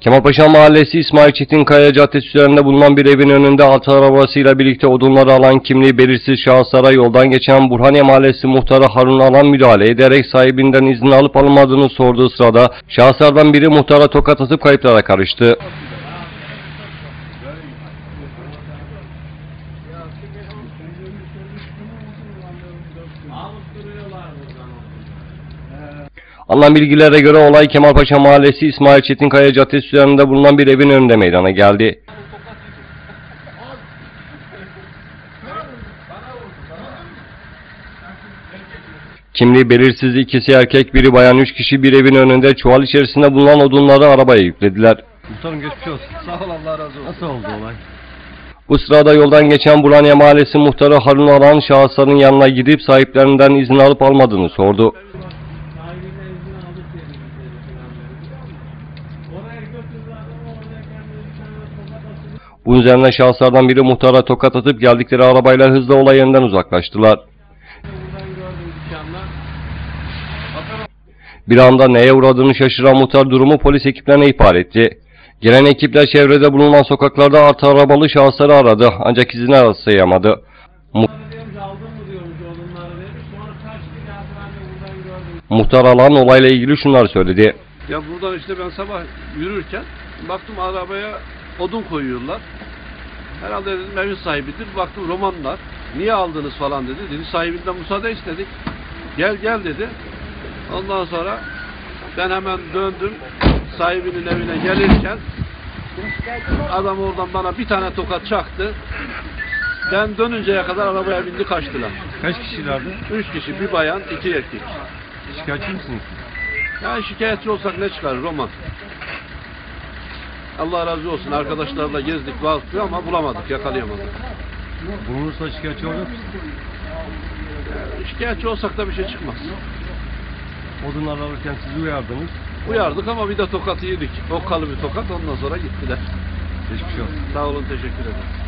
Kemalpaşa Mahallesi İsmail Çetinkaya Caddesi üzerinde bulunan bir evin önünde altı arabasıyla birlikte odunları alan kimliği belirsiz şahıslara yoldan geçen Burhaniye Mahallesi muhtarı Harun Alan müdahale ederek sahibinden izin alıp alınmadığını sorduğu sırada şahıslardan biri muhtara tokat atıp kayıplara karıştı. Alınan bilgilere göre olay Kemalpaşa Mahallesi İsmail Çetinkaya Caddesi üzerinde bulunan bir evin önünde meydana geldi. Kimliği belirsiz ikisi erkek biri bayan üç kişi bir evin önünde çuval içerisinde bulunan odunları arabaya yüklediler. Muhtarım geçmiş olsun. Sağ ol Allah razı olsun. Nasıl oldu olay? Bu sırada yoldan geçen Burhaniye Mahallesi muhtarı Harun Alan şahısların yanına gidip sahiplerinden izin alıp almadığını sordu. Sahibinden izin aldık dedi Oraya götürdü adamı oraya kendine bir tane tokat Bunun üzerine şahıslardan biri muhtara tokat atıp geldikleri arabayla hızla olay yerinden uzaklaştılar. Bir anda neye uğradığını şaşıran muhtar durumu polis ekiplerine ihbar etti. Gelen ekipler çevrede bulunan sokaklarda artı arabalı şahısları aradı ancak izine rastlayamadı. Mu-. Muhtar Alan olayla ilgili şunları söyledi. Ya buradan işte ben sabah yürürken baktım arabaya odun koyuyorlar. Herhalde dedim evin sahibidir. Baktım romanlar. Niye aldınız falan dedi. Dedi sahibinden müsaade istedik. Gel gel dedi. Ondan sonra ben hemen döndüm. Sahibinin evine gelirken adam oradan bana bir tane tokat çaktı. Ben dönünceye kadar arabaya bindi kaçtılar. Kaç kişilerdi? Üç kişi, bir bayan, iki erkek. Şikayetçi misiniz? Ya şikayetçi olsak ne çıkar Roman? Allah razı olsun arkadaşlarla gezdik baktık ama bulamadık yakalayamadık. Bulunursa şikayetçi olacak mısın? Şikayetçi olsak da bir şey çıkmaz. Odunlar alırken sizi uyardınız. Uyardık ama bir de tokatı yedik. Okkalı bir tokat ondan sonra gittiler. Geçmiş olsun. Sağ olun teşekkür ederim.